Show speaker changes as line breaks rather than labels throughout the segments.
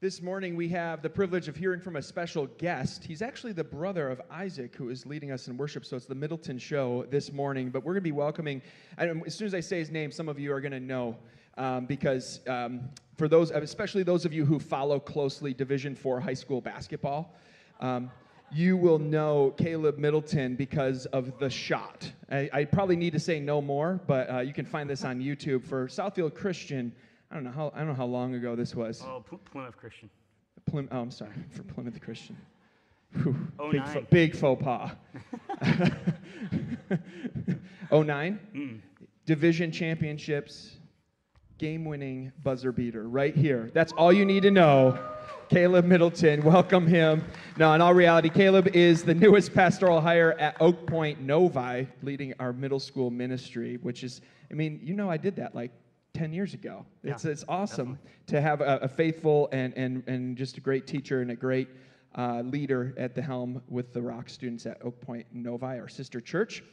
This morning, we have the privilege of hearing from a special guest. He's actually the brother of Isaac, who is leading us in worship. So it's the Middleton Show this morning. But we're going to be welcoming, and as soon as I say his name, some of you are going to know um, because um, for those, especially those of you who follow closely Division Four high school basketball, um, you will know Caleb Middleton because of the shot. I, I probably need to say no more, but uh, you can find this on YouTube for Southfield Christian. I don't know how I don't know how long ago this was.
Oh, Pl- Plymouth Christian.
Plym- oh, I'm sorry for Plymouth Christian. Whew,
Oh,
big, fo- big faux pas. oh nine,
Mm.
division championships, game-winning buzzer beater right here. That's all you need to know. Caleb Middleton, welcome him. Now, in all reality, Caleb is the newest pastoral hire at Oak Pointe Novi, leading our middle school ministry, which is, I mean, you know, I did that like 10 years ago. It's,
Yeah,
it's awesome to have a, a faithful and, and, and just a great teacher and a great uh, leader at the helm with the Rock students at Oak Pointe Novi, our sister church.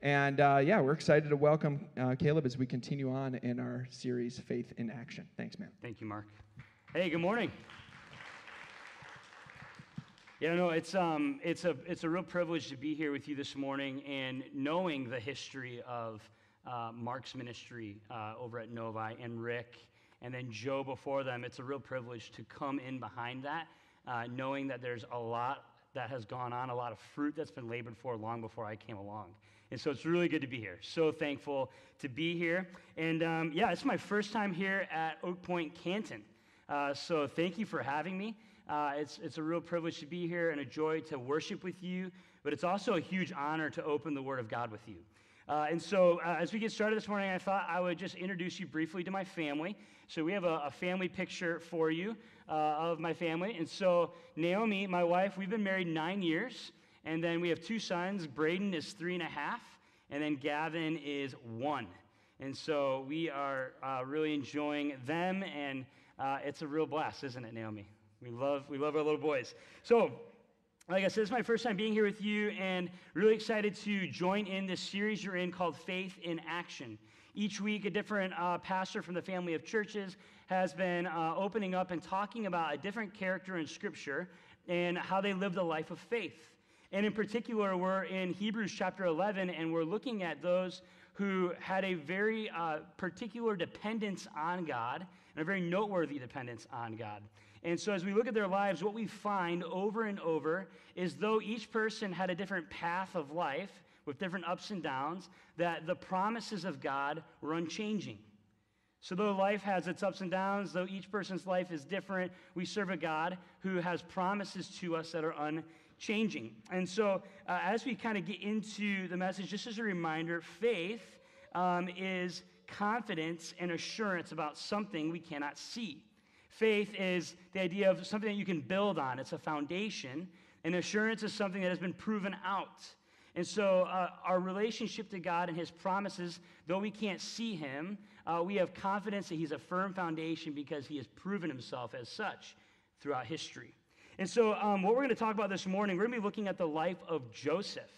And uh, yeah, we're excited to welcome uh, Caleb as we continue on in our series, Faith in Action. Thanks, man.
Thank you, Mark. Hey, good morning. Yeah, no, it's um, it's a it's a real privilege to be here with you this morning and knowing the history of uh, Mark's ministry uh, over at Novi and Rick and then Joe before them. It's a real privilege to come in behind that, uh, knowing that there's a lot that has gone on, a lot of fruit that's been labored for long before I came along. And so it's really good to be here. So thankful to be here. And um, yeah, it's my first time here at Oak Pointe Canton. Uh, so thank you for having me. Uh, it's, it's a real privilege to be here and a joy to worship with you, but it's also a huge honor to open the Word of God with you. Uh, and so, uh, as we get started this morning, I thought I would just introduce you briefly to my family. So, we have a, a family picture for you uh, of my family. And so, Naomi, my wife, we've been married nine years. And then we have two sons. Braden is three and a half, and then Gavin is one. And so, we are uh, really enjoying them, and uh, it's a real blast, isn't it, Naomi? We love, we love our little boys. So, like I said, it's my first time being here with you, and really excited to join in this series you're in called Faith in Action. Each week, a different uh, pastor from the family of churches has been uh, opening up and talking about a different character in Scripture and how they lived a life of faith. And in particular, we're in Hebrews chapter 11, and we're looking at those who had a very uh, particular dependence on God and a very noteworthy dependence on God. And so, as we look at their lives, what we find over and over is though each person had a different path of life with different ups and downs, that the promises of God were unchanging. So, though life has its ups and downs, though each person's life is different, we serve a God who has promises to us that are unchanging. And so, uh, as we kind of get into the message, just as a reminder, faith um, is confidence and assurance about something we cannot see. Faith is the idea of something that you can build on, it's a foundation. And assurance is something that has been proven out. And so, uh, our relationship to God and His promises, though we can't see Him, uh, we have confidence that He's a firm foundation because He has proven Himself as such throughout history. And so, um, what we're going to talk about this morning, we're going to be looking at the life of Joseph.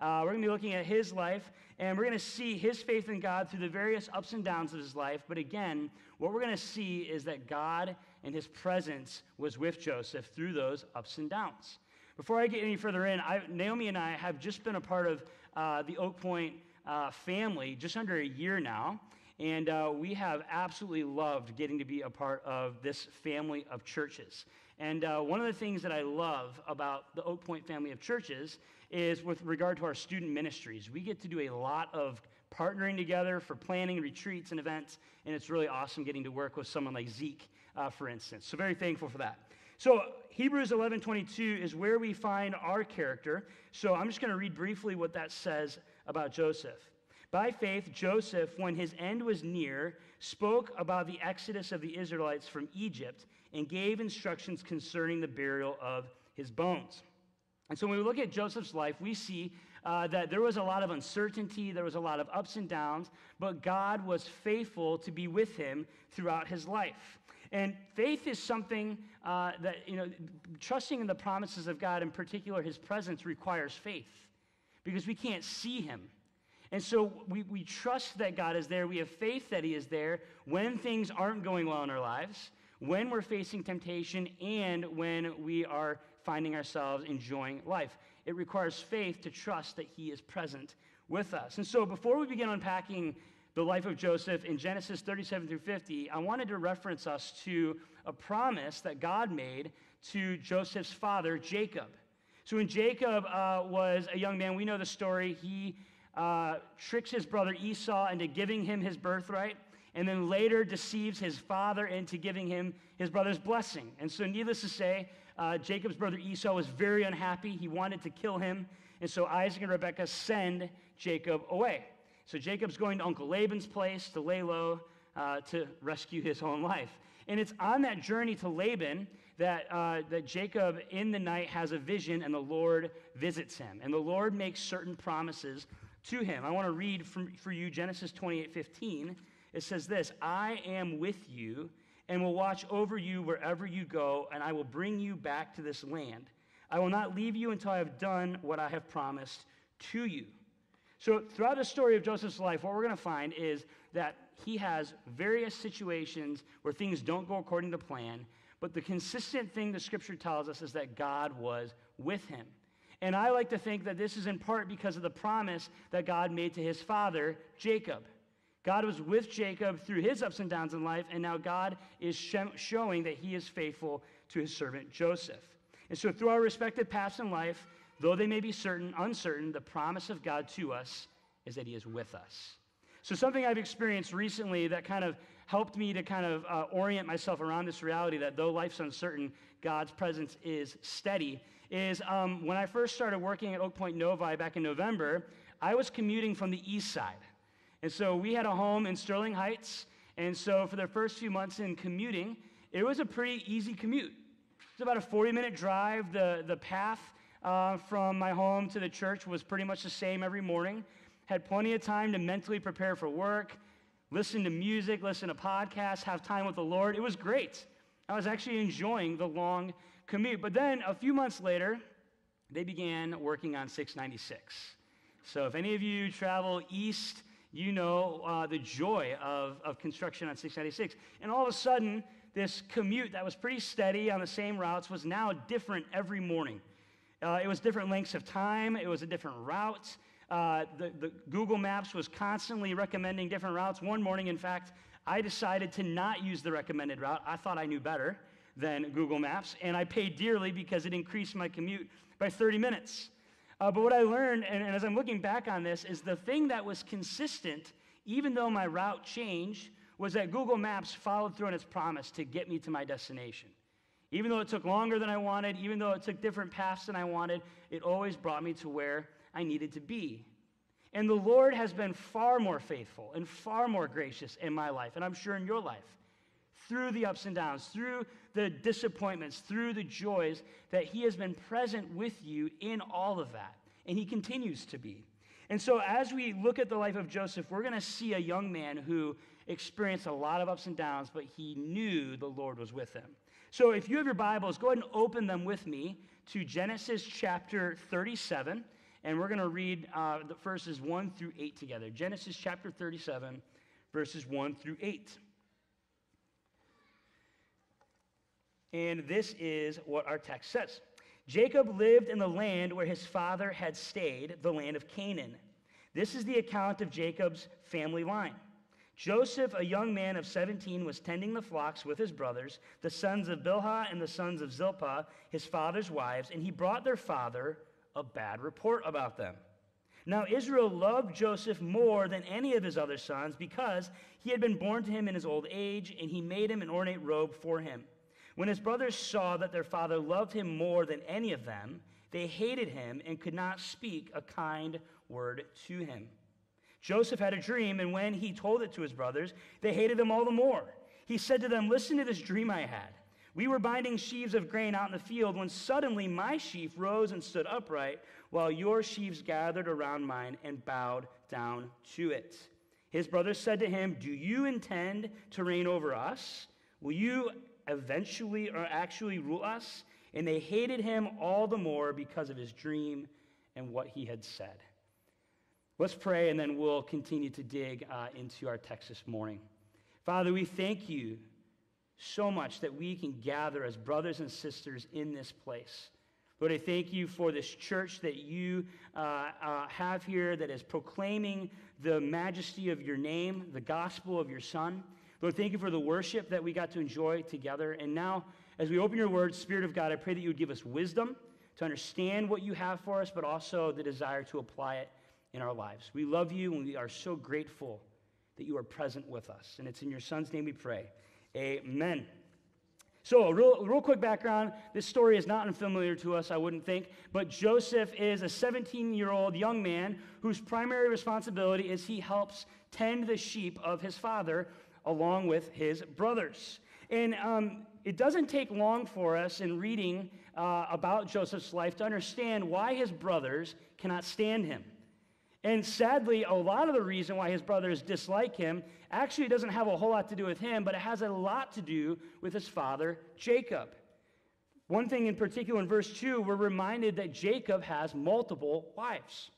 Uh, we're going to be looking at his life, and we're going to see his faith in God through the various ups and downs of his life. But again, what we're going to see is that God and his presence was with Joseph through those ups and downs. Before I get any further in, I, Naomi and I have just been a part of uh, the Oak Pointe uh, family just under a year now. And uh, we have absolutely loved getting to be a part of this family of churches. And uh, one of the things that I love about the Oak Pointe family of churches is with regard to our student ministries. We get to do a lot of partnering together for planning retreats and events, and it's really awesome getting to work with someone like Zeke, uh, for instance. So, very thankful for that. So, Hebrews 11 22 is where we find our character. So, I'm just going to read briefly what that says about Joseph. By faith, Joseph, when his end was near, spoke about the exodus of the Israelites from Egypt and gave instructions concerning the burial of his bones. And so when we look at Joseph's life, we see uh, that there was a lot of uncertainty, there was a lot of ups and downs, but God was faithful to be with him throughout his life. And faith is something uh, that, you know, trusting in the promises of God, in particular his presence, requires faith because we can't see him. And so we, we trust that God is there. We have faith that He is there when things aren't going well in our lives. when we're facing temptation and when we are finding ourselves enjoying life. It requires faith to trust that He is present with us. And so before we begin unpacking the life of Joseph in Genesis 37 through 50, I wanted to reference us to a promise that God made to Joseph's father, Jacob. So when Jacob uh, was a young man, we know the story. He uh, tricks his brother Esau into giving him his birthright, and then later deceives his father into giving him his brother's blessing. And so, needless to say, uh, Jacob's brother Esau was very unhappy. He wanted to kill him. And so Isaac and Rebekah send Jacob away. So Jacob's going to Uncle Laban's place to lay low uh, to rescue his own life. And it's on that journey to Laban that, uh, that Jacob in the night has a vision and the Lord visits him. And the Lord makes certain promises to him. I want to read from, for you Genesis 28 15. It says this I am with you and will watch over you wherever you go, and I will bring you back to this land. I will not leave you until I have done what I have promised to you. So, throughout the story of Joseph's life, what we're going to find is that he has various situations where things don't go according to plan, but the consistent thing the scripture tells us is that God was with him. And I like to think that this is in part because of the promise that God made to his father, Jacob. God was with Jacob through his ups and downs in life, and now God is sh- showing that he is faithful to his servant Joseph. And so, through our respective paths in life, though they may be certain, uncertain, the promise of God to us is that he is with us. So, something I've experienced recently that kind of helped me to kind of uh, orient myself around this reality that though life's uncertain, God's presence is steady is um, when I first started working at Oak Pointe Novi back in November, I was commuting from the east side. And so we had a home in Sterling Heights. And so for the first few months in commuting, it was a pretty easy commute. It's about a 40 minute drive. The, the path uh, from my home to the church was pretty much the same every morning. Had plenty of time to mentally prepare for work, listen to music, listen to podcasts, have time with the Lord. It was great. I was actually enjoying the long commute. But then a few months later, they began working on 696. So if any of you travel east, you know uh, the joy of, of construction on 696. And all of a sudden, this commute that was pretty steady on the same routes was now different every morning. Uh, it was different lengths of time, it was a different route. Uh, the, the Google Maps was constantly recommending different routes. One morning, in fact, I decided to not use the recommended route. I thought I knew better than Google Maps, and I paid dearly because it increased my commute by 30 minutes. Uh, but what I learned, and, and as I'm looking back on this, is the thing that was consistent, even though my route changed, was that Google Maps followed through on its promise to get me to my destination. Even though it took longer than I wanted, even though it took different paths than I wanted, it always brought me to where I needed to be. And the Lord has been far more faithful and far more gracious in my life, and I'm sure in your life through the ups and downs, through the disappointments, through the joys, that He has been present with you in all of that. And He continues to be. And so, as we look at the life of Joseph, we're going to see a young man who experienced a lot of ups and downs, but he knew the Lord was with him. So, if you have your Bibles, go ahead and open them with me to Genesis chapter 37, and we're going to read uh, the verses 1 through 8 together. Genesis chapter 37, verses 1 through 8. And this is what our text says Jacob lived in the land where his father had stayed, the land of Canaan. This is the account of Jacob's family line. Joseph, a young man of 17, was tending the flocks with his brothers, the sons of Bilhah and the sons of Zilpah, his father's wives, and he brought their father a bad report about them. Now, Israel loved Joseph more than any of his other sons because he had been born to him in his old age, and he made him an ornate robe for him. When his brothers saw that their father loved him more than any of them, they hated him and could not speak a kind word to him. Joseph had a dream, and when he told it to his brothers, they hated him all the more. He said to them, Listen to this dream I had. We were binding sheaves of grain out in the field when suddenly my sheaf rose and stood upright, while your sheaves gathered around mine and bowed down to it. His brothers said to him, Do you intend to reign over us? Will you eventually or actually rule us. And they hated him all the more because of his dream and what he had said. Let's pray and then we'll continue to dig uh, into our text this morning. Father, we thank you so much that we can gather as brothers and sisters in this place. Lord, I thank you for this church that you uh, uh, have here that is proclaiming the majesty of your name, the gospel of your Son. Lord, thank you for the worship that we got to enjoy together. And now, as we open your word, Spirit of God, I pray that you would give us wisdom to understand what you have for us, but also the desire to apply it in our lives. We love you and we are so grateful that you are present with us. And it's in your Son's name we pray. Amen. So, a real, real quick background. This story is not unfamiliar to us, I wouldn't think. But Joseph is a 17 year old young man whose primary responsibility is he helps tend the sheep of his father along with his brothers. And um, it doesn't take long for us in reading uh, about Joseph's life to understand why his brothers cannot stand him. And sadly, a lot of the reason why his brothers dislike him actually doesn't have a whole lot to do with him, but it has a lot to do with his father, Jacob. One thing in particular in verse 2, we're reminded that Jacob has multiple wives.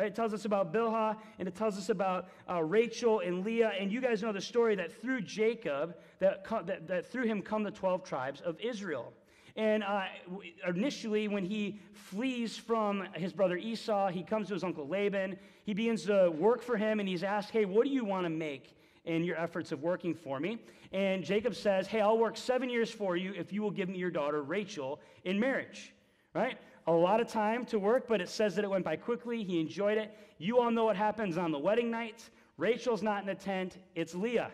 Right? It tells us about Bilhah, and it tells us about uh, Rachel and Leah. And you guys know the story that through Jacob, that, that, that through him come the 12 tribes of Israel. And uh, initially, when he flees from his brother Esau, he comes to his uncle Laban. He begins to work for him, and he's asked, Hey, what do you want to make in your efforts of working for me? And Jacob says, Hey, I'll work seven years for you if you will give me your daughter Rachel in marriage. Right? A lot of time to work, but it says that it went by quickly. He enjoyed it. You all know what happens on the wedding night. Rachel's not in the tent, it's Leah.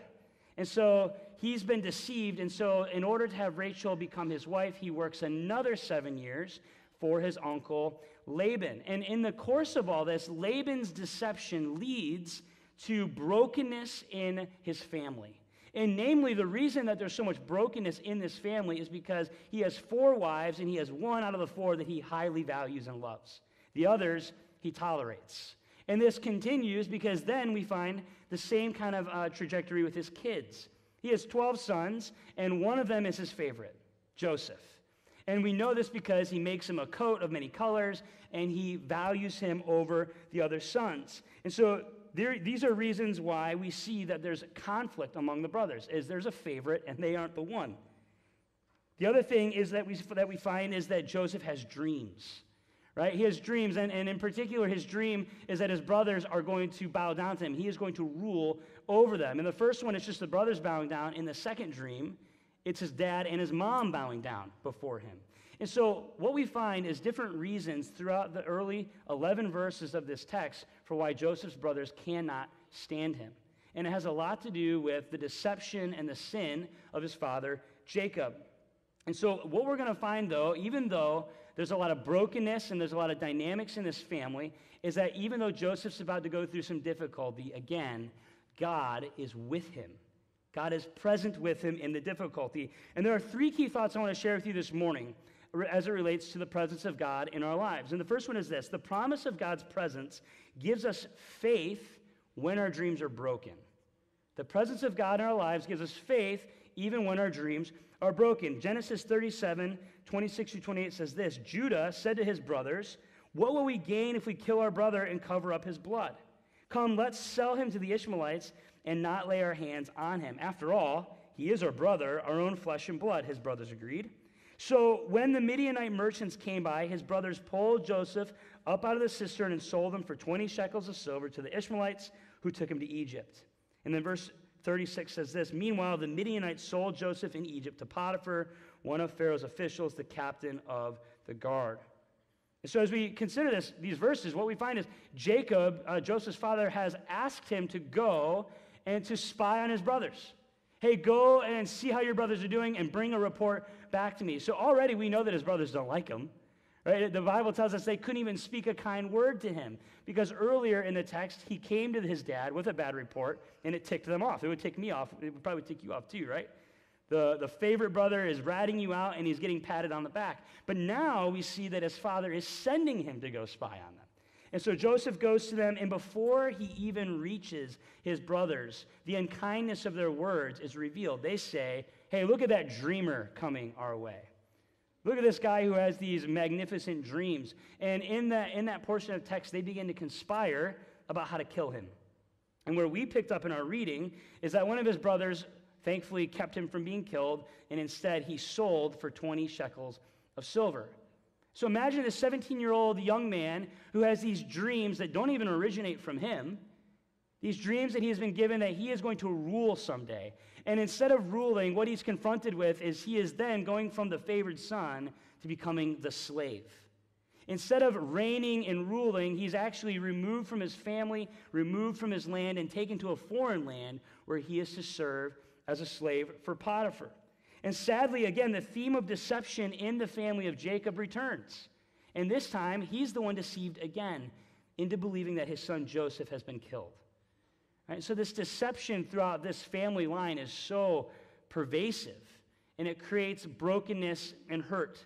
And so he's been deceived. And so, in order to have Rachel become his wife, he works another seven years for his uncle Laban. And in the course of all this, Laban's deception leads to brokenness in his family. And namely, the reason that there's so much brokenness in this family is because he has four wives and he has one out of the four that he highly values and loves. The others he tolerates. And this continues because then we find the same kind of uh, trajectory with his kids. He has 12 sons, and one of them is his favorite, Joseph. And we know this because he makes him a coat of many colors, and he values him over the other sons. And so there, these are reasons why we see that there's conflict among the brothers, is there's a favorite, and they aren't the one. The other thing is that we, that we find is that Joseph has dreams right? He has dreams, and, and in particular, his dream is that his brothers are going to bow down to him. He is going to rule over them. In the first one, it's just the brothers bowing down. In the second dream, it's his dad and his mom bowing down before him. And so, what we find is different reasons throughout the early 11 verses of this text for why Joseph's brothers cannot stand him. And it has a lot to do with the deception and the sin of his father, Jacob. And so, what we're going to find, though, even though there's a lot of brokenness and there's a lot of dynamics in this family, is that even though Joseph's about to go through some difficulty, again, God is with him. God is present with him in the difficulty. And there are three key thoughts I want to share with you this morning as it relates to the presence of God in our lives. And the first one is this the promise of God's presence gives us faith when our dreams are broken. The presence of God in our lives gives us faith even when our dreams are broken. Genesis 37, 26 through 28 says this Judah said to his brothers, What will we gain if we kill our brother and cover up his blood? Come, let's sell him to the Ishmaelites and not lay our hands on him. After all, he is our brother, our own flesh and blood, his brothers agreed. So when the Midianite merchants came by, his brothers pulled Joseph up out of the cistern and sold him for 20 shekels of silver to the Ishmaelites who took him to Egypt. And then verse 36 says this Meanwhile, the Midianites sold Joseph in Egypt to Potiphar, one of Pharaoh's officials, the captain of the guard. And so, as we consider this, these verses, what we find is Jacob, uh, Joseph's father, has asked him to go and to spy on his brothers. Hey, go and see how your brothers are doing and bring a report back to me. So, already we know that his brothers don't like him. Right? The Bible tells us they couldn't even speak a kind word to him because earlier in the text, he came to his dad with a bad report and it ticked them off. It would tick me off. It would probably tick you off too, right? The, the favorite brother is ratting you out and he's getting patted on the back. But now we see that his father is sending him to go spy on them. And so Joseph goes to them, and before he even reaches his brothers, the unkindness of their words is revealed. They say, Hey, look at that dreamer coming our way. Look at this guy who has these magnificent dreams. And in that, in that portion of text, they begin to conspire about how to kill him. And where we picked up in our reading is that one of his brothers thankfully kept him from being killed, and instead he sold for 20 shekels of silver. So imagine a 17 year old young man who has these dreams that don't even originate from him, these dreams that he has been given that he is going to rule someday. And instead of ruling, what he's confronted with is he is then going from the favored son to becoming the slave. Instead of reigning and ruling, he's actually removed from his family, removed from his land, and taken to a foreign land where he is to serve as a slave for Potiphar. And sadly, again, the theme of deception in the family of Jacob returns. And this time, he's the one deceived again into believing that his son Joseph has been killed. Right? So, this deception throughout this family line is so pervasive, and it creates brokenness and hurt.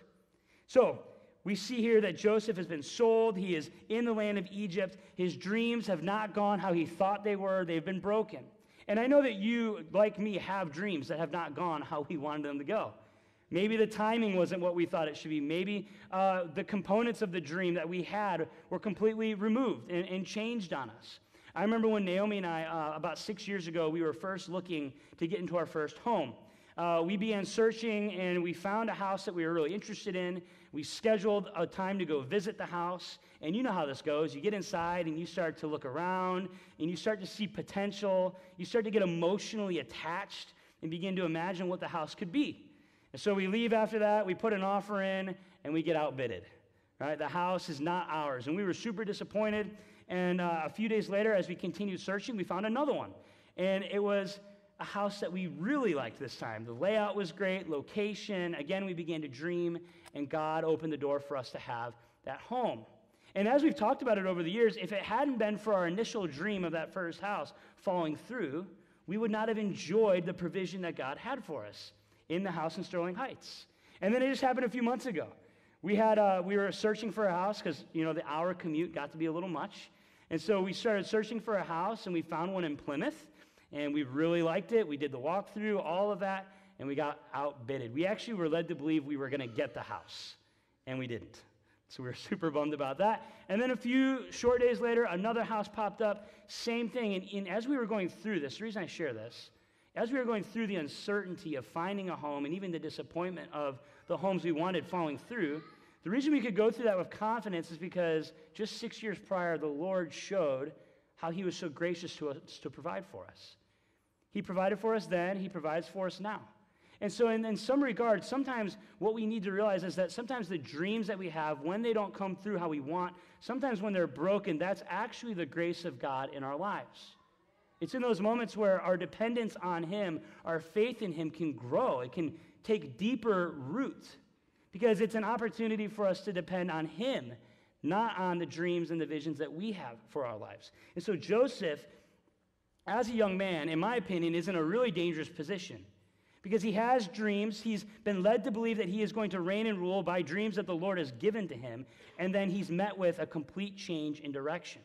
So, we see here that Joseph has been sold. He is in the land of Egypt. His dreams have not gone how he thought they were, they've been broken. And I know that you, like me, have dreams that have not gone how we wanted them to go. Maybe the timing wasn't what we thought it should be. Maybe uh, the components of the dream that we had were completely removed and, and changed on us. I remember when Naomi and I, uh, about six years ago, we were first looking to get into our first home. Uh, we began searching and we found a house that we were really interested in. We scheduled a time to go visit the house. And you know how this goes. You get inside and you start to look around and you start to see potential. You start to get emotionally attached and begin to imagine what the house could be. And so we leave after that, we put an offer in, and we get outbidded. Right? The house is not ours. And we were super disappointed. And uh, a few days later, as we continued searching, we found another one. And it was a house that we really liked this time. The layout was great, location. Again, we began to dream, and God opened the door for us to have that home. And as we've talked about it over the years, if it hadn't been for our initial dream of that first house falling through, we would not have enjoyed the provision that God had for us in the house in Sterling Heights. And then it just happened a few months ago. We, had, uh, we were searching for a house because, you know, the hour commute got to be a little much. And so we started searching for a house, and we found one in Plymouth, and we really liked it. We did the walkthrough, all of that, and we got outbidded. We actually were led to believe we were going to get the house, and we didn't. So we were super bummed about that. And then a few short days later, another house popped up, same thing. And, and, as we were going through this, the reason I share this, as we were going through the uncertainty of finding a home and even the disappointment of the homes we wanted falling through, the reason we could go through that with confidence is because just six years prior, the Lord showed how He was so gracious to us to provide for us. He provided for us then, He provides for us now. And so, in, in some regards, sometimes what we need to realize is that sometimes the dreams that we have, when they don't come through how we want, sometimes when they're broken, that's actually the grace of God in our lives. It's in those moments where our dependence on Him, our faith in Him can grow, it can take deeper root because it's an opportunity for us to depend on Him, not on the dreams and the visions that we have for our lives. And so, Joseph, as a young man, in my opinion, is in a really dangerous position because he has dreams. He's been led to believe that he is going to reign and rule by dreams that the Lord has given to him, and then he's met with a complete change in direction.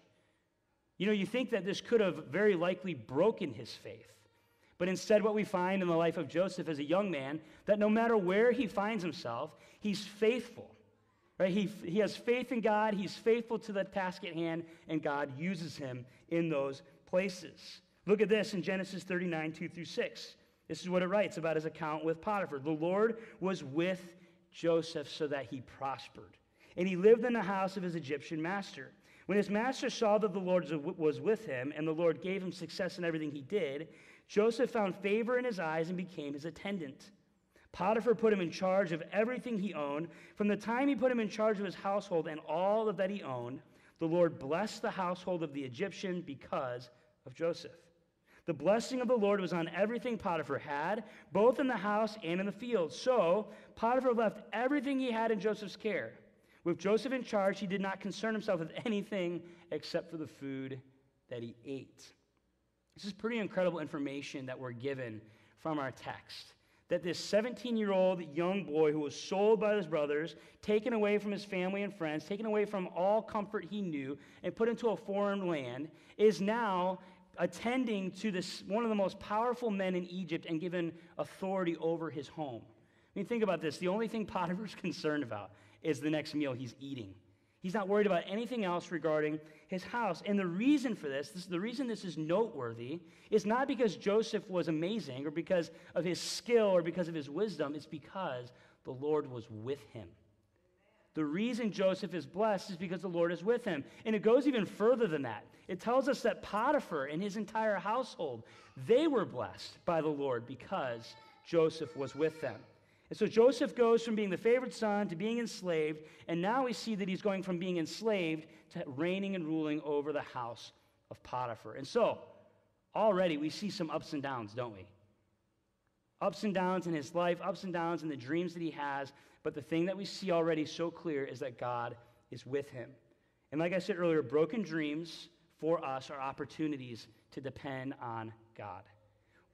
You know, you think that this could have very likely broken his faith. But instead, what we find in the life of Joseph as a young man, that no matter where he finds himself, he's faithful. Right? He, he has faith in God, he's faithful to the task at hand, and God uses him in those places. Look at this in Genesis 39, 2 through 6. This is what it writes about his account with Potiphar. The Lord was with Joseph so that he prospered. And he lived in the house of his Egyptian master. When his master saw that the Lord was with him and the Lord gave him success in everything he did, Joseph found favor in his eyes and became his attendant. Potiphar put him in charge of everything he owned. From the time he put him in charge of his household and all of that he owned, the Lord blessed the household of the Egyptian because of Joseph. The blessing of the Lord was on everything Potiphar had, both in the house and in the field. So Potiphar left everything he had in Joseph's care. With Joseph in charge, he did not concern himself with anything except for the food that he ate. This is pretty incredible information that we're given from our text. That this 17 year old young boy who was sold by his brothers, taken away from his family and friends, taken away from all comfort he knew, and put into a foreign land, is now attending to this, one of the most powerful men in Egypt and given authority over his home. I mean, think about this. The only thing Potiphar's concerned about is the next meal he's eating. He's not worried about anything else regarding his house. And the reason for this, this, the reason this is noteworthy, is not because Joseph was amazing or because of his skill or because of his wisdom. It's because the Lord was with him. The reason Joseph is blessed is because the Lord is with him. And it goes even further than that. It tells us that Potiphar and his entire household, they were blessed by the Lord because Joseph was with them. And so Joseph goes from being the favorite son to being enslaved, and now we see that he's going from being enslaved to reigning and ruling over the house of Potiphar. And so, already we see some ups and downs, don't we? Ups and downs in his life, ups and downs in the dreams that he has, but the thing that we see already so clear is that God is with him. And like I said earlier, broken dreams for us are opportunities to depend on God.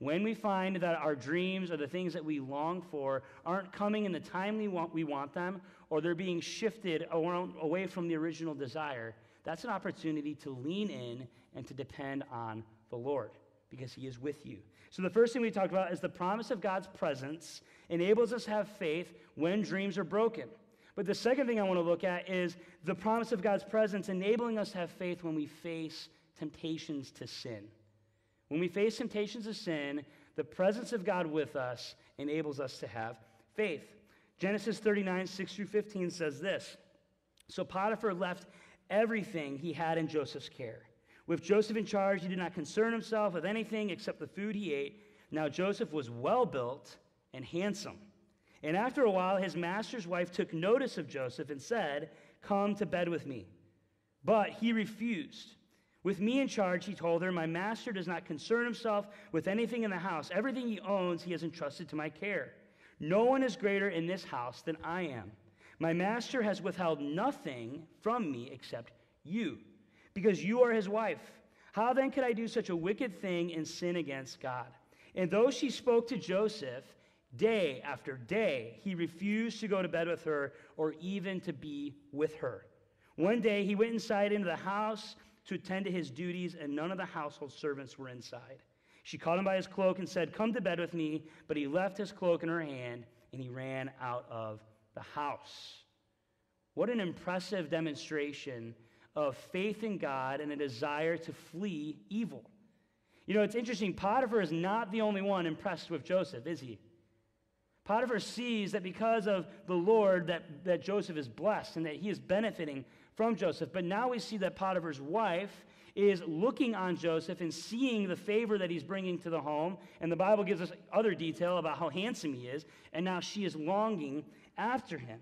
When we find that our dreams or the things that we long for aren't coming in the time we want, we want them, or they're being shifted away from the original desire, that's an opportunity to lean in and to depend on the Lord because He is with you. So, the first thing we talked about is the promise of God's presence enables us to have faith when dreams are broken. But the second thing I want to look at is the promise of God's presence enabling us to have faith when we face temptations to sin. When we face temptations of sin, the presence of God with us enables us to have faith. Genesis 39, 6 through 15 says this So Potiphar left everything he had in Joseph's care. With Joseph in charge, he did not concern himself with anything except the food he ate. Now Joseph was well built and handsome. And after a while, his master's wife took notice of Joseph and said, Come to bed with me. But he refused. With me in charge, he told her, My master does not concern himself with anything in the house. Everything he owns, he has entrusted to my care. No one is greater in this house than I am. My master has withheld nothing from me except you, because you are his wife. How then could I do such a wicked thing and sin against God? And though she spoke to Joseph, Day after day, he refused to go to bed with her or even to be with her. One day, he went inside into the house to attend to his duties, and none of the household servants were inside. She caught him by his cloak and said, Come to bed with me. But he left his cloak in her hand and he ran out of the house. What an impressive demonstration of faith in God and a desire to flee evil. You know, it's interesting. Potiphar is not the only one impressed with Joseph, is he? Potiphar sees that because of the Lord that, that Joseph is blessed and that he is benefiting from Joseph. But now we see that Potiphar's wife is looking on Joseph and seeing the favor that he's bringing to the home. And the Bible gives us other detail about how handsome he is. And now she is longing after him.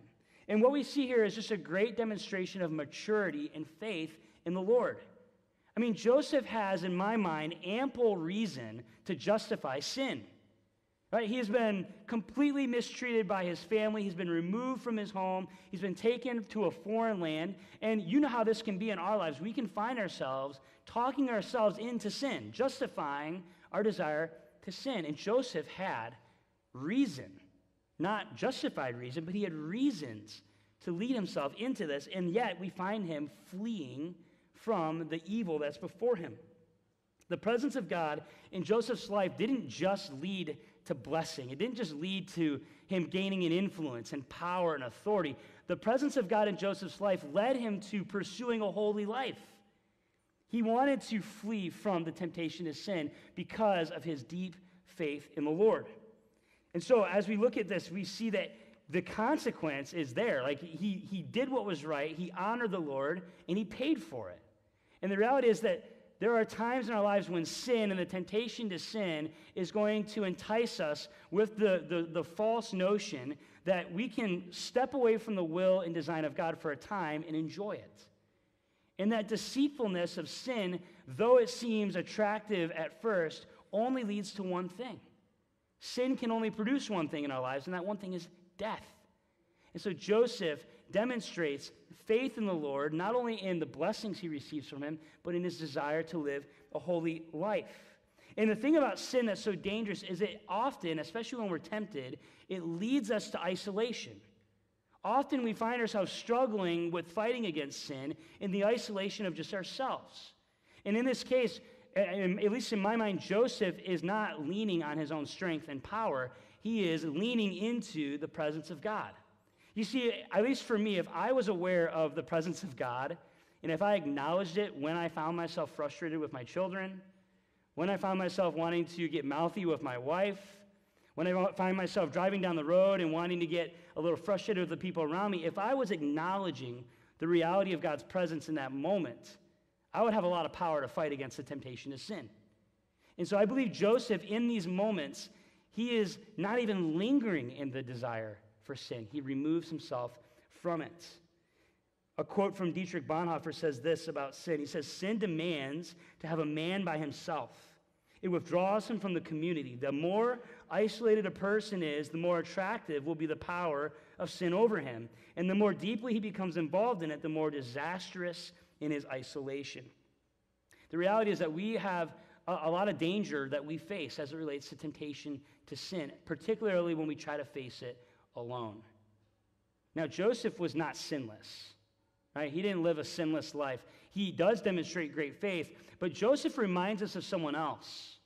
And what we see here is just a great demonstration of maturity and faith in the Lord. I mean, Joseph has, in my mind, ample reason to justify sin. Right? He has been completely mistreated by his family. He's been removed from his home. He's been taken to a foreign land. And you know how this can be in our lives. We can find ourselves talking ourselves into sin, justifying our desire to sin. And Joseph had reason, not justified reason, but he had reasons to lead himself into this. And yet we find him fleeing from the evil that's before him. The presence of God in Joseph's life didn't just lead to blessing. It didn't just lead to him gaining an influence and power and authority. The presence of God in Joseph's life led him to pursuing a holy life. He wanted to flee from the temptation to sin because of his deep faith in the Lord. And so, as we look at this, we see that the consequence is there. Like, he, he did what was right, he honored the Lord, and he paid for it. And the reality is that there are times in our lives when sin and the temptation to sin is going to entice us with the, the, the, false notion that we can step away from the will and design of God for a time and enjoy it. And that deceitfulness of sin, though it seems attractive at first, only leads to one thing. Sin can only produce one thing in our lives, and that one thing is death. And so Joseph demonstrates faith in the Lord, not only in the blessings he receives from him, but in his desire to live a holy life. And the thing about sin that's so dangerous is it often, especially when we're tempted, it leads us to isolation. Often we find ourselves struggling with fighting against sin in the isolation of just ourselves. And in this case, at least in my mind, Joseph is not leaning on his own strength and power. He is leaning into the presence of God. You see, at least for me, if I was aware of the presence of God, and if I acknowledged it when I found myself frustrated with my children, when I found myself wanting to get mouthy with my wife, when I find myself driving down the road and wanting to get a little frustrated with the people around me, if I was acknowledging the reality of God's presence in that moment, I would have a lot of power to fight against the temptation to sin. And so I believe Joseph, in these moments, he is not even lingering in the desire for sin. He removes himself from it. A quote from Dietrich Bonhoeffer says this about sin. He says, Sin demands to have a man by himself. It withdraws him from the community. The more isolated a person is, the more attractive will be the power of sin over him. And the more deeply he becomes involved in it, the more disastrous in his isolation. The reality is that we have a, a lot of danger that we face as it relates to temptation to sin, particularly when we try to face it alone. Now, Joseph was not sinless. Right? He didn't live a sinless life. He does demonstrate great faith, but Joseph reminds us of someone else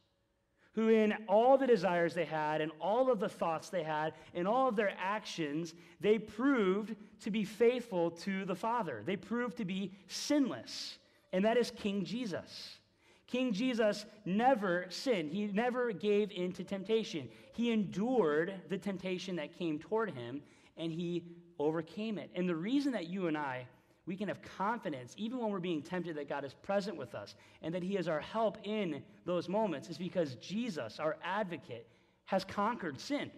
who, in all the desires they had, and all of the thoughts they had, and all of their actions, they proved to be faithful to the Father. They proved to be sinless, and that is King Jesus. King Jesus never sinned. He never gave in to temptation. He endured the temptation that came toward him, and he overcame it. And the reason that you and I we can have confidence, even when we're being tempted, that God is present with us and that He is our help in those moments, is because Jesus, our advocate, has conquered sin.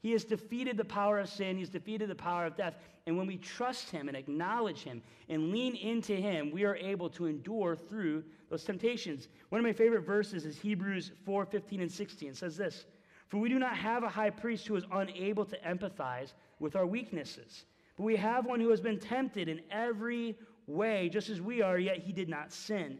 He has defeated the power of sin, He's defeated the power of death. And when we trust Him and acknowledge Him and lean into Him, we are able to endure through those temptations. One of my favorite verses is Hebrews 4 15 and 16. It says this For we do not have a high priest who is unable to empathize with our weaknesses but we have one who has been tempted in every way, just as we are, yet he did not sin.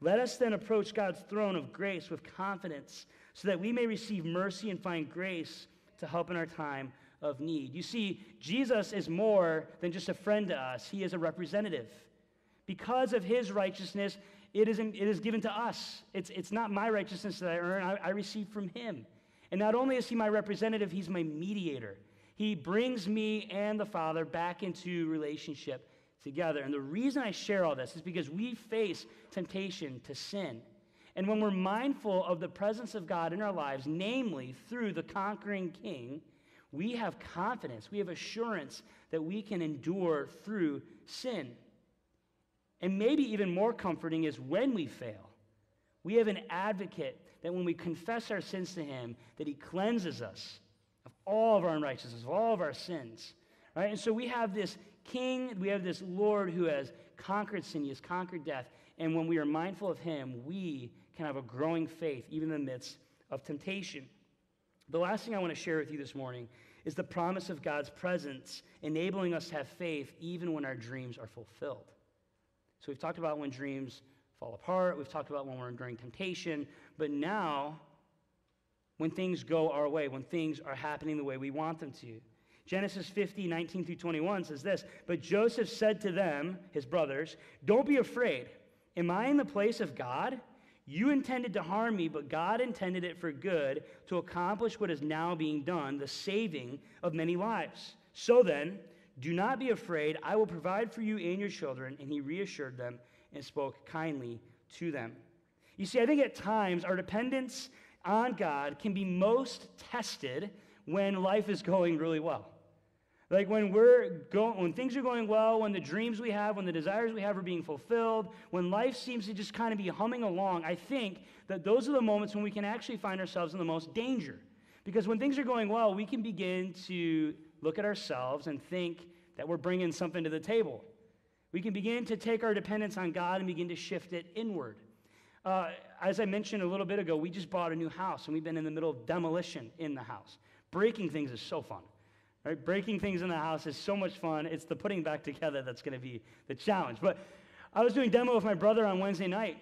Let us then approach God's throne of grace with confidence, so that we may receive mercy and find grace to help in our time of need. You see, Jesus is more than just a friend to us, he is a representative. Because of his righteousness, it is, it is given to us. It's, it's not my righteousness that I earn, I, I receive from him. And not only is he my representative, he's my mediator. He brings me and the Father back into relationship together. And the reason I share all this is because we face temptation to sin. And when we're mindful of the presence of God in our lives, namely through the conquering king, we have confidence, we have assurance that we can endure through sin. And maybe even more comforting is when we fail. We have an advocate that when we confess our sins to him, that he cleanses us of all of our unrighteousness, of all of our sins. Right? And so we have this king, we have this Lord who has conquered sin, he has conquered death. And when we are mindful of him, we can have a growing faith, even in the midst of temptation. The last thing I want to share with you this morning is the promise of God's presence, enabling us to have faith even when our dreams are fulfilled. So we've talked about when dreams fall apart, we've talked about when we're enduring temptation, but now when things go our way, when things are happening the way we want them to. Genesis 50, 19 through 21 says this But Joseph said to them, his brothers, Don't be afraid. Am I in the place of God? You intended to harm me, but God intended it for good to accomplish what is now being done, the saving of many lives. So then, do not be afraid. I will provide for you and your children. And he reassured them and spoke kindly to them. You see, I think at times our dependence on God can be most tested when life is going really well. Like when we're going, when things are going well, when the dreams we have, when the desires we have are being fulfilled, when life seems to just kind of be humming along, I think that those are the moments when we can actually find ourselves in the most danger. Because when things are going well, we can begin to look at ourselves and think that we're bringing something to the table. We can begin to take our dependence on God and begin to shift it inward. Uh, as I mentioned a little bit ago, we just bought a new house and we've been in the middle of demolition in the house. Breaking things is so fun. Right? Breaking things in the house is so much fun. It's the putting back together that's going to be the challenge. But I was doing demo with my brother on Wednesday night,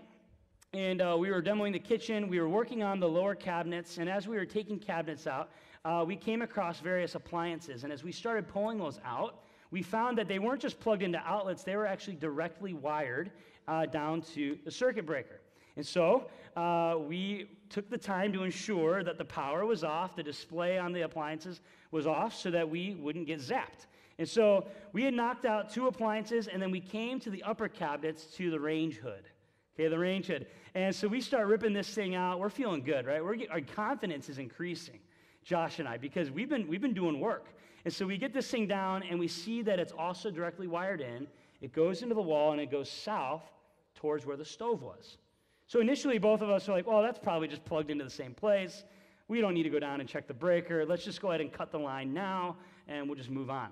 and uh, we were demoing the kitchen. We were working on the lower cabinets, and as we were taking cabinets out, uh, we came across various appliances. And as we started pulling those out, we found that they weren't just plugged into outlets, they were actually directly wired uh, down to the circuit breaker. And so uh, we took the time to ensure that the power was off, the display on the appliances was off, so that we wouldn't get zapped. And so we had knocked out two appliances, and then we came to the upper cabinets to the range hood. Okay, the range hood. And so we start ripping this thing out. We're feeling good, right? We're, our confidence is increasing, Josh and I, because we've been, we've been doing work. And so we get this thing down, and we see that it's also directly wired in. It goes into the wall, and it goes south towards where the stove was. So initially, both of us are like, well, that's probably just plugged into the same place. We don't need to go down and check the breaker. Let's just go ahead and cut the line now, and we'll just move on.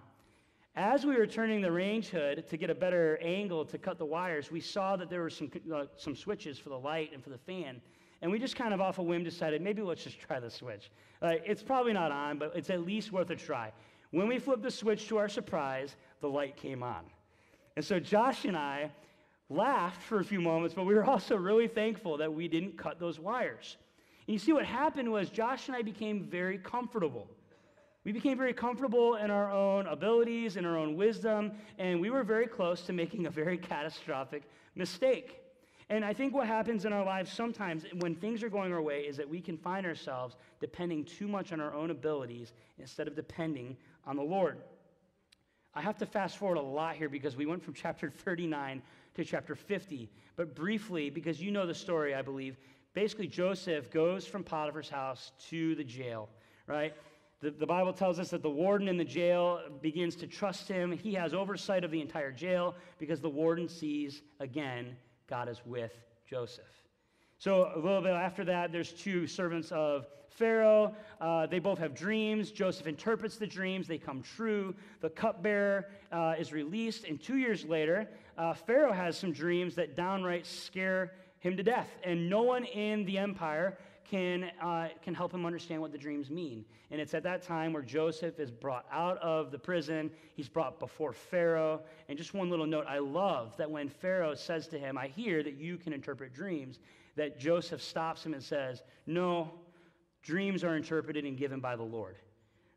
As we were turning the range hood to get a better angle to cut the wires, we saw that there were some, uh, some switches for the light and for the fan. And we just kind of off a whim decided maybe let's just try the switch. Uh, it's probably not on, but it's at least worth a try. When we flipped the switch to our surprise, the light came on. And so Josh and I laughed for a few moments, but we were also really thankful that we didn't cut those wires. And you see, what happened was Josh and I became very comfortable. We became very comfortable in our own abilities, in our own wisdom, and we were very close to making a very catastrophic mistake. And I think what happens in our lives sometimes when things are going our way is that we can find ourselves depending too much on our own abilities instead of depending on the Lord. I have to fast forward a lot here because we went from chapter 39 to chapter 50. But briefly, because you know the story, I believe, basically Joseph goes from Potiphar's house to the jail, right? The, the Bible tells us that the warden in the jail begins to trust him. He has oversight of the entire jail because the warden sees, again, God is with Joseph. So, a little bit after that, there's two servants of Pharaoh. Uh, they both have dreams. Joseph interprets the dreams, they come true. The cupbearer uh, is released. And two years later, uh, Pharaoh has some dreams that downright scare him to death. And no one in the empire can, uh, can help him understand what the dreams mean. And it's at that time where Joseph is brought out of the prison. He's brought before Pharaoh. And just one little note I love that when Pharaoh says to him, I hear that you can interpret dreams, that Joseph stops him and says, No, dreams are interpreted and given by the Lord.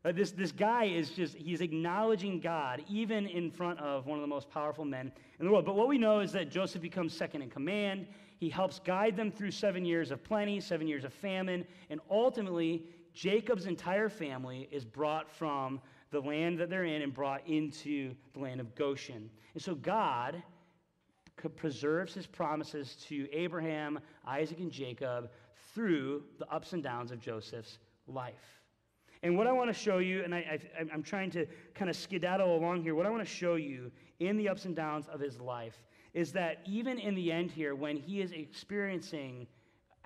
Uh, this, this guy is just, he's acknowledging God even in front of one of the most powerful men in the world. But what we know is that Joseph becomes second in command. He helps guide them through seven years of plenty, seven years of famine, and ultimately, Jacob's entire family is brought from the land that they're in and brought into the land of Goshen. And so God preserves his promises to Abraham, Isaac, and Jacob through the ups and downs of Joseph's life. And what I want to show you, and I, am trying to kind of skedaddle along here, what I want to show you in the ups and downs of his life is that even in the end here, when he is experiencing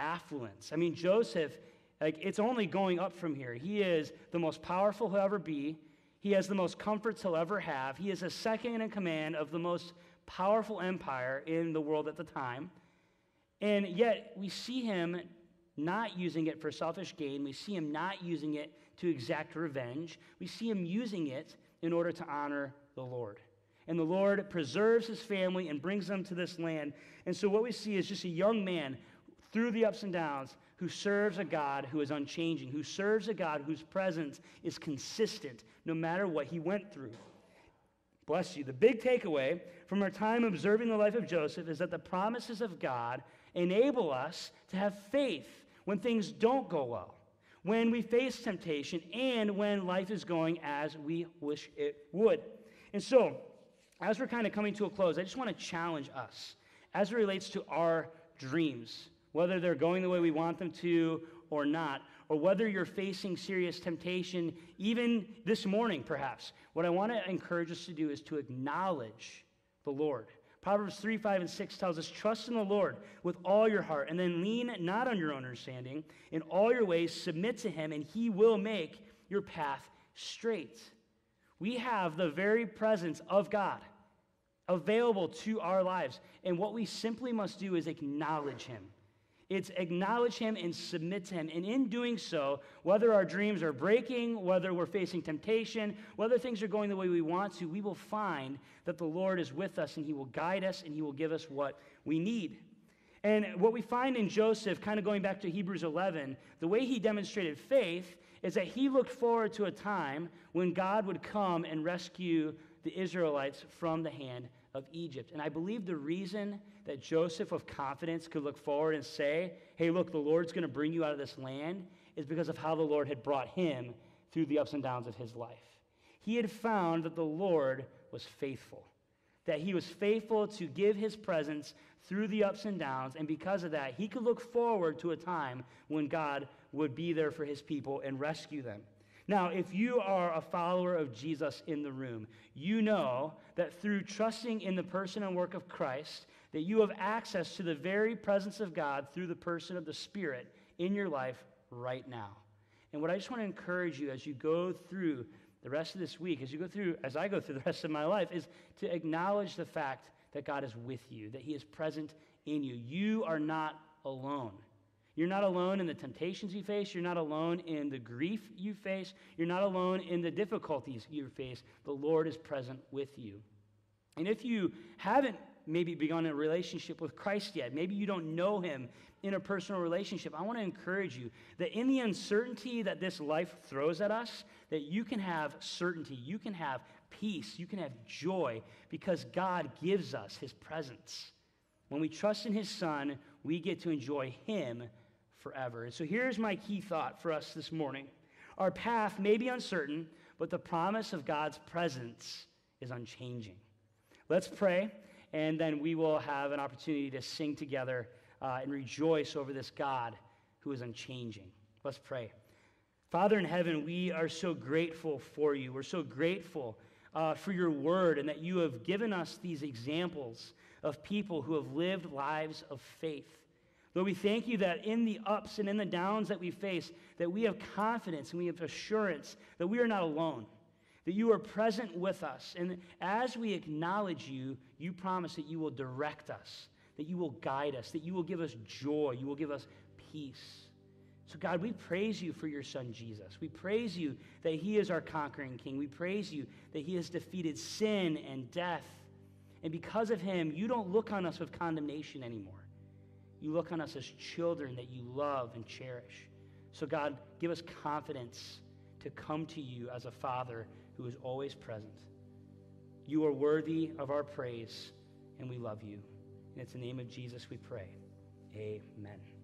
affluence, I mean, Joseph, like, it's only going up from here. He is the most powerful he'll ever be. He has the most comforts he'll ever have. He is a second in command of the most powerful empire in the world at the time. And yet, we see him not using it for selfish gain. We see him not using it to exact revenge. We see him using it in order to honor the Lord and the Lord preserves his family and brings them to this land. And so, what we see is just a young man through the ups and downs who serves a God who is unchanging, who serves a God whose presence is consistent no matter what he went through. Bless you. The big takeaway from our time observing the life of Joseph is that the promises of God enable us to have faith when things don't go well, when we face temptation, and when life is going as we wish it would. And so, as we're kind of coming to a close, I just want to challenge us as it relates to our dreams, whether they're going the way we want them to or not, or whether you're facing serious temptation, even this morning, perhaps. What I want to encourage us to do is to acknowledge the Lord. Proverbs 3, 5, and 6 tells us, Trust in the Lord with all your heart, and then lean not on your own understanding. In all your ways, submit to him, and he will make your path straight. We have the very presence of God available to our lives. And what we simply must do is acknowledge Him. It's acknowledge Him and submit to Him. And in doing so, whether our dreams are breaking, whether we're facing temptation, whether things are going the way we want to, we will find that the Lord is with us and He will guide us and He will give us what we need. And what we find in Joseph, kind of going back to Hebrews 11, the way he demonstrated faith is that he looked forward to a time when God would come and rescue the Israelites from the hand of Egypt. And I believe the reason that Joseph, of confidence, could look forward and say, Hey, look, the Lord's going to bring you out of this land, is because of how the Lord had brought him through the ups and downs of his life. he had found that the Lord was faithful, that he was faithful to give his presence through the ups and downs. And because of that, he could look forward to a time when God would be there for his people and rescue them. Now, if you are a follower of Jesus in the room, you know that through trusting in the person and work of Christ, that you have access to the very presence of God through the person of the Spirit in your life right now. And what I just want to encourage you as you go through the rest of this week, as you go through, as I go through the rest of my life, is to acknowledge the fact that God is with you, that He is present in you. You are not alone. You're not alone in the temptations you face. You're not alone in the grief you face. You're not alone in the difficulties you face. The Lord is present with you. And if you haven't maybe begun a relationship with Christ yet, maybe you don't know Him in a personal relationship, I want to encourage you that in the uncertainty that this life throws at us, that you can have certainty, you can have peace, you can have joy because God gives us His presence. When we trust in His Son, we get to enjoy Him forever. And so here's my key thought for us this morning Our path may be uncertain, but the promise of God's presence is unchanging. Let's pray, and then we will have an opportunity to sing together uh, and rejoice over this God who is unchanging. Let's pray. Father in heaven, we are so grateful for you. We're so grateful uh, for your word and that you have given us these examples of people who have lived lives of faith. Lord, we thank you that in the ups and in the downs that we face, that we have confidence and we have assurance that we are not alone, that you are present with us. And as we acknowledge you, you promise that you will direct us, that you will guide us, that you will give us joy, you will give us peace. So, God, we praise you for your son Jesus. We praise you that he is our conquering king. We praise you that he has defeated sin and death. And because of him, you don't look on us with condemnation anymore. You look on us as children that you love and cherish. So, God, give us confidence to come to you as a father who is always present. You are worthy of our praise, and we love you. And it's in the name of Jesus we pray. Amen.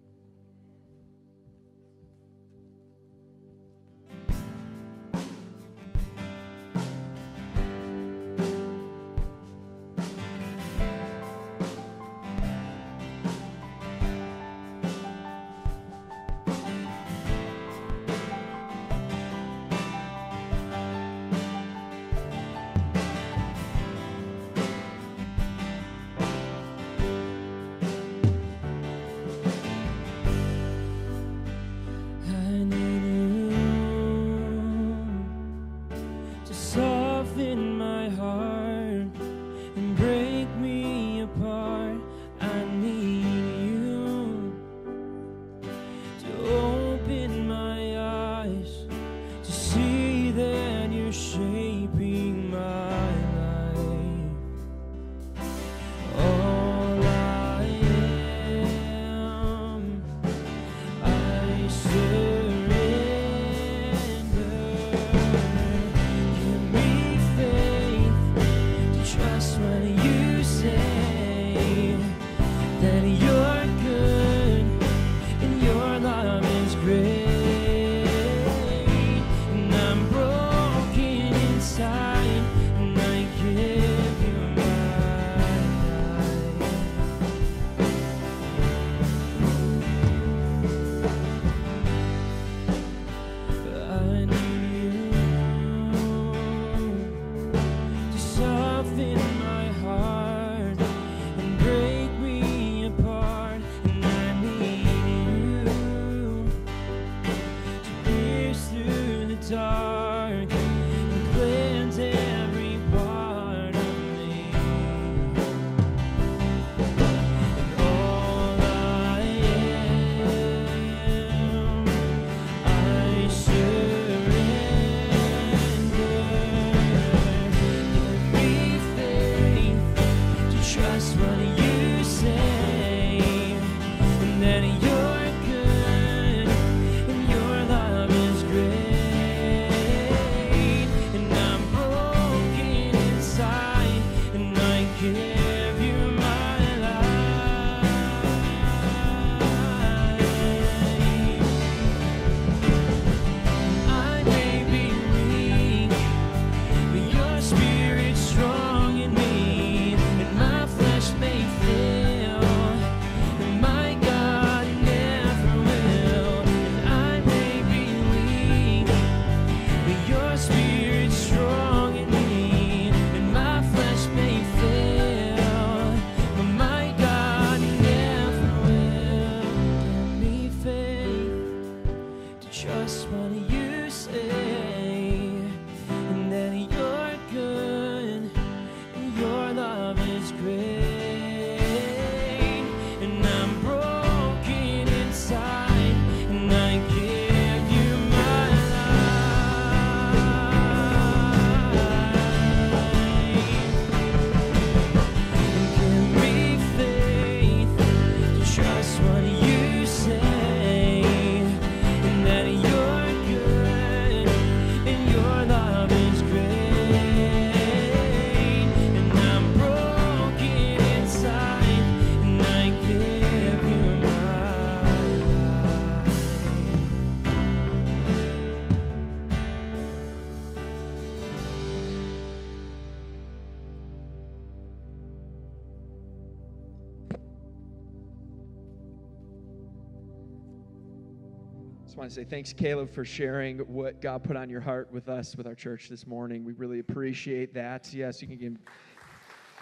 Just want to say thanks, Caleb, for sharing what God put on your heart with us, with our church this morning. We really appreciate that. Yes, you can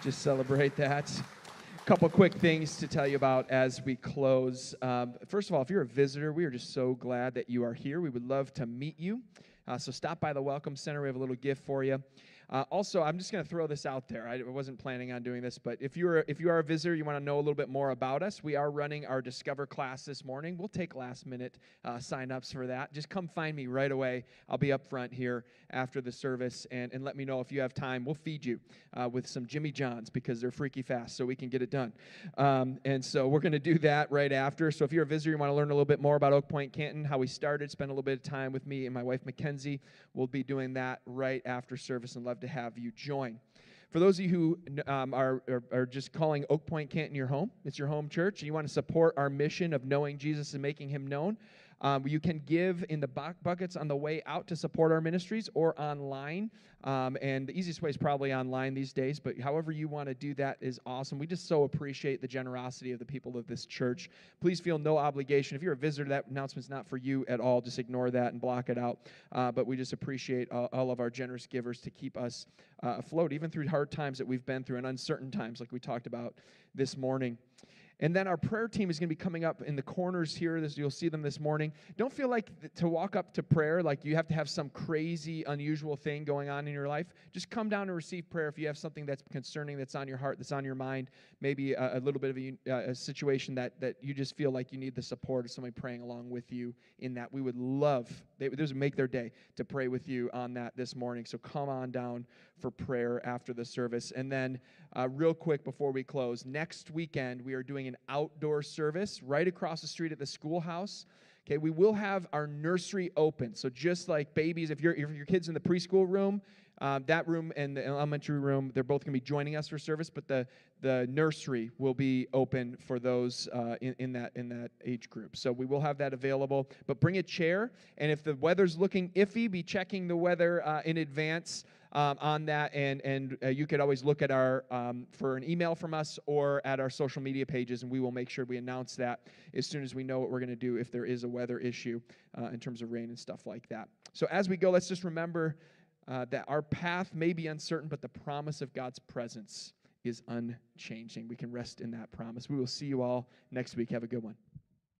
just celebrate that. A couple quick things to tell you about as we close. Um, first of all, if you're a visitor, we are just so glad that you are here. We would love to meet you. Uh, so stop by the Welcome Center. We have a little gift for you. Uh, also, I'm just going to throw this out there. I wasn't planning on doing this, but if you're if you are a visitor, you want to know a little bit more about us. We are running our Discover class this morning. We'll take last minute uh, signups for that. Just come find me right away. I'll be up front here after the service, and, and let me know if you have time. We'll feed you uh, with some Jimmy Johns because they're freaky fast, so we can get it done. Um, and so we're going to do that right after. So if you're a visitor, you want to learn a little bit more about Oak Pointe Canton, how we started, spend a little bit of time with me and my wife Mackenzie. We'll be doing that right after service, and love to have you join. For those of you who um, are, are, are, just calling Oak Pointe Canton your home, it's your home church, and you want to support our mission of knowing Jesus and making him known, um, you can give in the buckets on the way out to support our ministries or online. Um, and the easiest way is probably online these days, but however you want to do that is awesome. We just so appreciate the generosity of the people of this church. Please feel no obligation. If you're a visitor, that announcement's not for you at all. Just ignore that and block it out. Uh, but we just appreciate all, all, of our generous givers to keep us uh, afloat, even through hard times that we've been through and uncertain times, like we talked about this morning. And then our prayer team is going to be coming up in the corners here. This, you'll see them this morning. Don't feel like th- to walk up to prayer like you have to have some crazy, unusual thing going on in your life. Just come down and receive prayer if you have something that's concerning, that's on your heart, that's on your mind. Maybe a, a little bit of a, uh, a, situation that that you just feel like you need the support of somebody praying along with you in that. We would love. They would make their day to pray with you on that this morning. So come on down for prayer after the service. And then, uh, real quick before we close, next weekend we are doing an outdoor service right across the street at the schoolhouse. Okay, we will have our nursery open. So just like babies, if, you're, if your kid's in the preschool room, um, that room and the elementary room, they're both going to be joining us for service, but the, the nursery will be open for those uh, in, in, that, in that age group. So we will have that available. But bring a chair, and if the weather's looking iffy, be checking the weather uh, in advance um, on that, and and uh, you could always look at our um, for an email from us or at our social media pages, and we will make sure we announce that as soon as we know what we're going to do if there is a weather issue uh, in terms of rain and stuff like that. So as we go, let's just remember uh, that our path may be uncertain, but the promise of God's presence is unchanging. We can rest in that promise. We will see you all next week. Have a good one.